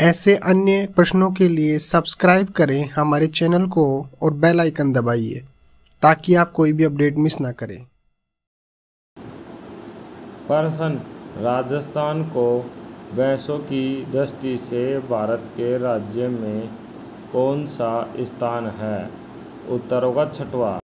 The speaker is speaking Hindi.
ऐसे अन्य प्रश्नों के लिए सब्सक्राइब करें हमारे चैनल को और बेल आइकन दबाइए, ताकि आप कोई भी अपडेट मिस ना करें। प्रश्न राजस्थान को भैंसों की दृष्टि से भारत के राज्य में कौन सा स्थान है? उत्तर होगा छठवा।